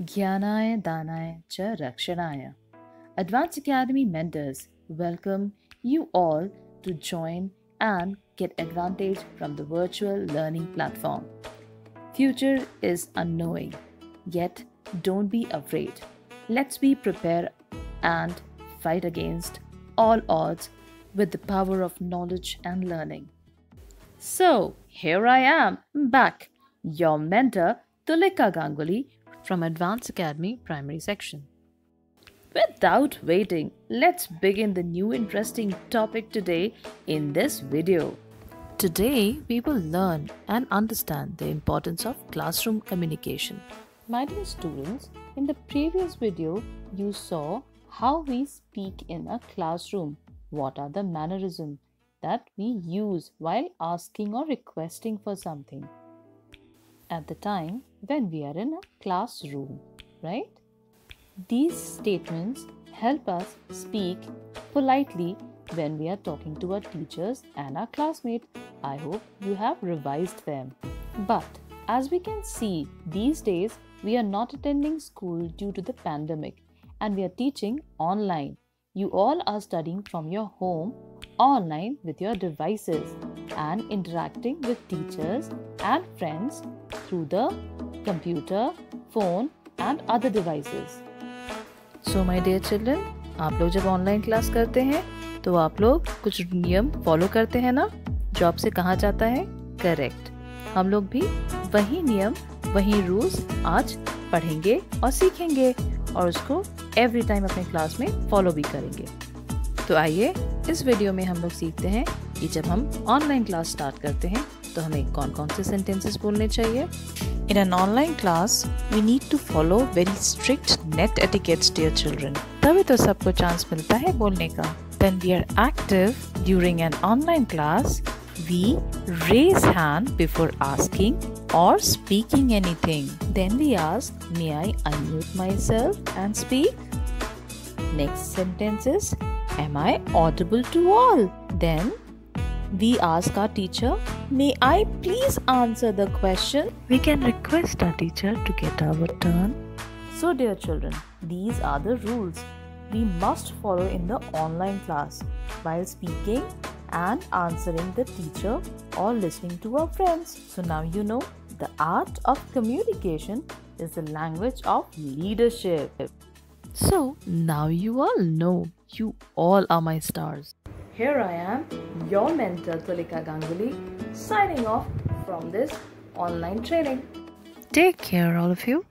Jnanaya Danaya Cha Rakshanaya. Advanced Academy mentors welcome you all to join and get advantage from the virtual learning platform. Future is unknowing, yet don't be afraid. Let's be prepared and fight against all odds with the power of knowledge and learning. So, here I am, back, your mentor, Tulika Ganguli from Advanced Academy Primary Section. Without waiting, let's begin the new interesting topic today in this video. Today, we will learn and understand the importance of classroom communication. My dear students, in the previous video, you saw how we speak in a classroom. What are the mannerisms that we use while asking or requesting for something? At the time when we are in a classroom, right? These statements help us speak politely when we are talking to our teachers and our classmates. I hope you have revised them. But as we can see, these days we are not attending school due to the pandemic and we are teaching online. You all are studying from your home online with your devices and interacting with teachers and friends through the computer, phone, and other devices. So my dear children आप लोग जब online class करते हैं तो आप लोग कुछ नियम फॉलो करते हैं ना? जो आपसे कहा जाता है? करेक्ट हम लोग भी वही नियम वही रूल्स आज पढ़ेंगे और सीखेंगे और उसको एवरी टाइम अपने क्लास में फॉलो भी करेंगे। तो आइए इस वीडियो में हम लोग सीखते हैं कि जब हम ऑनलाइन क्लास स्टार्ट करते हैं तो हमें कौन कौन से सेंटेंसेस बोलने चाहिए In an online class, we need to follow very strict net etiquettes, dear children. तभी तो सबको चांस मिलता है बोलने का When we are active during an online class, we raise hand before asking or speaking anything. Then we ask, May I unmute myself and speak? Next sentence is, Am I audible to all? Then we ask our teacher, May I please answer the question? We can request our teacher to get our turn. So, dear children, these are the rules we must follow in the online class while speaking and answering the teacher or listening to our friends. So, now you know the art of communication is the language of leadership. So, now you all know you all are my stars. Here I am, your mentor Tulika Ganguli, signing off from this online training. Take care, all of you.